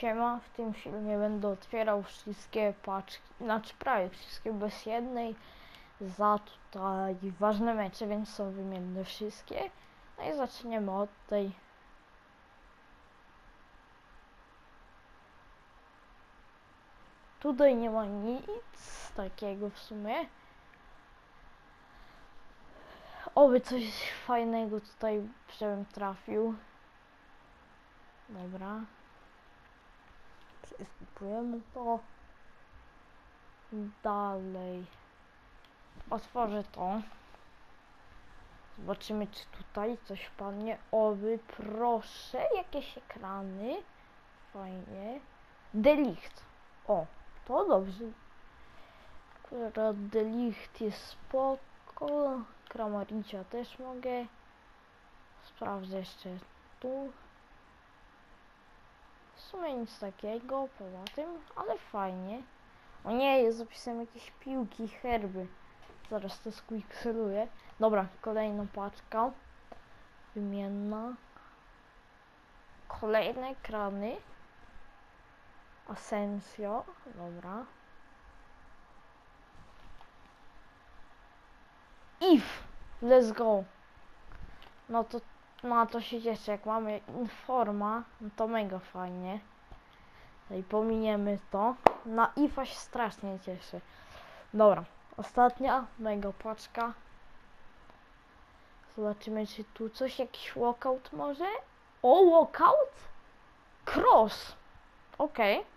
Siema, w tym filmie będę otwierał wszystkie paczki, znaczy prawie wszystkie bez jednej za tutaj ważne mecze, więc są wymienne wszystkie. No i zaczniemy od tej. Tutaj nie ma nic takiego w sumie. Oby coś fajnego tutaj żebym trafił. Dobra. Kupujemy to. Dalej. Otworzę to. Zobaczymy, czy tutaj coś padnie. Oby, proszę, jakieś ekrany. Fajnie. Delicht. O, to dobrze. Akurat Delicht jest spoko. Kramaricia też mogę. Sprawdzę jeszcze tu. Sumie nic takiego poza tym, ale fajnie. O nie, jest zapisem jakieś piłki, herby. Zaraz to squixeluję. Dobra, kolejna paczka. Wymienna. Kolejne ekrany. Asensio. Dobra. If! Let's go! No to no to się cieszę, jak mamy informa, no to mega fajnie. No i pominiemy to. Na IFA się strasznie cieszę. Dobra, ostatnia mega paczka. Zobaczymy, czy tu coś, jakiś walkout może? O, walkout? Cross! Okej. Okay.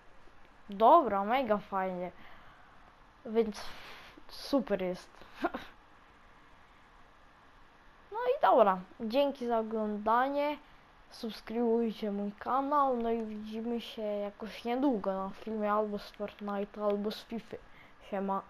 Dobra, mega fajnie. Więc super jest. Dobra, dzięki za oglądanie. Subskrybujcie mój kanał, no i widzimy się jakoś niedługo na filmie albo z Fortnite, albo z FIFA. Siema.